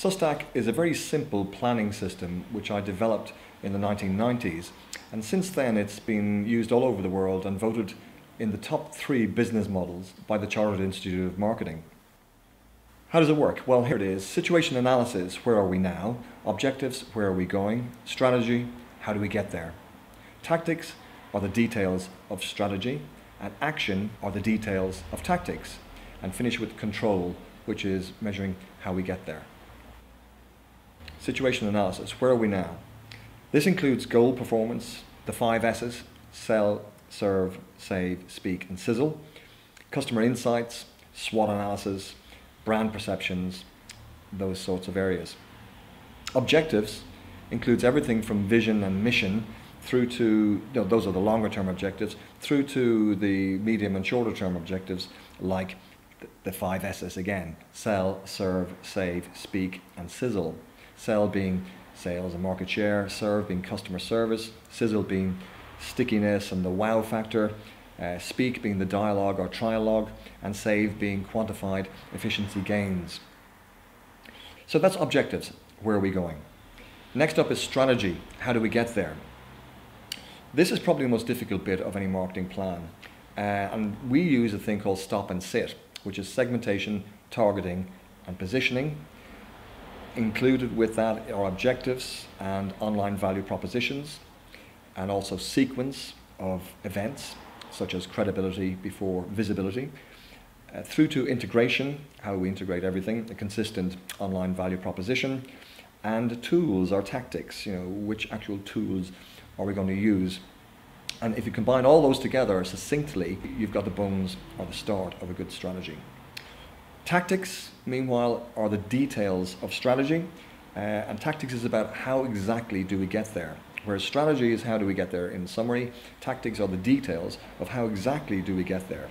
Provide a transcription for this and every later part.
SOSTAC is a very simple planning system which I developed in the 1990s and since then it's been used all over the world and voted in the top three business models by the Chartered Institute of Marketing. How does it work? Well, here it is. Situation analysis, where are we now? Objectives, where are we going? Strategy, how do we get there? Tactics are the details of strategy, and action are the details of tactics. And finish with control, which is measuring how we get there. Situation analysis, where are we now? This includes goal performance, the five S's, sell, serve, save, speak, and sizzle, customer insights, SWOT analysis, brand perceptions, those sorts of areas. Objectives includes everything from vision and mission through to, you know, those are the longer term objectives, through to the medium and shorter term objectives like the five S's again sell, serve, save, speak, and sizzle. Sell being sales and market share, serve being customer service, sizzle being stickiness and the wow factor, uh, speak being the dialogue or trialogue, and save being quantified efficiency gains. So that's objectives. Where are we going? Next up is strategy. How do we get there? This is probably the most difficult bit of any marketing plan. Uh, and we use a thing called stop and sit, which is segmentation, targeting, and positioning. Included with that are objectives and online value propositions, and also sequence of events such as credibility before visibility, uh, through to integration, how we integrate everything, a consistent online value proposition, and tools or tactics, you know, which actual tools are we going to use. And if you combine all those together succinctly, you've got the bones or the start of a good strategy. Tactics, meanwhile, are the details of strategy, uh, and tactics is about how exactly do we get there. Whereas strategy is how do we get there in summary, tactics are the details of how exactly do we get there.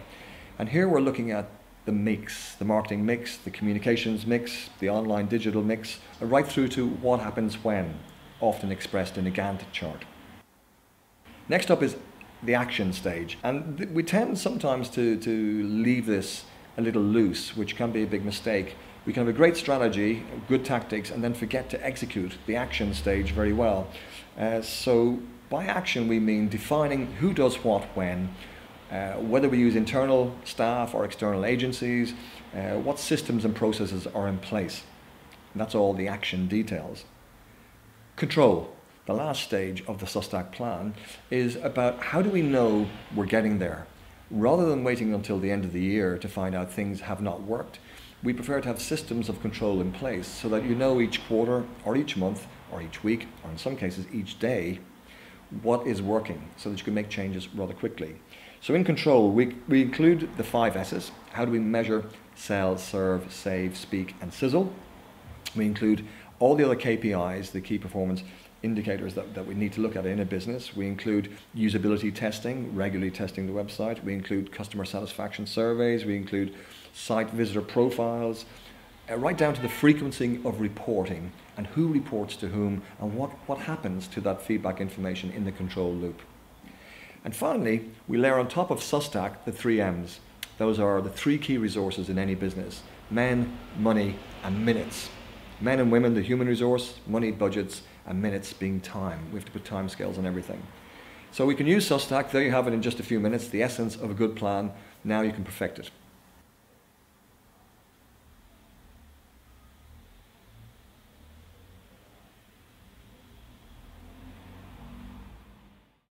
And here we're looking at the mix, the marketing mix, the communications mix, the online digital mix, right through to what happens when, often expressed in a Gantt chart. Next up is the action stage. And we tend sometimes to, to leave this a little loose, which can be a big mistake. We can have a great strategy, good tactics, and then forget to execute the action stage very well. Uh, so by action we mean defining who does what when, uh, whether we use internal staff or external agencies, uh, what systems and processes are in place. And that's all the action details. Control, the last stage of the SOSTAC plan, is about how do we know we're getting there rather than waiting until the end of the year to find out things have not worked, we prefer to have systems of control in place so that you know each quarter or each month or each week or in some cases each day what is working so that you can make changes rather quickly. So in control, we, we include the five S's. How do we measure, sell, serve, save, speak, and sizzle? We include all the other KPIs, the key performance indicators that, that we need to look at in a business. We include usability testing, regularly testing the website. We include customer satisfaction surveys. We include site visitor profiles, uh, right down to the frequency of reporting and who reports to whom and what, what happens to that feedback information in the control loop. And finally, we layer on top of SOSTAC the three M's. Those are the three key resources in any business men, money, and minutes. Men and women, the human resource, money, budgets, and minutes being time. We have to put time scales on everything. So we can use SOSTAC. There you have it in just a few minutes, the essence of a good plan. Now you can perfect it.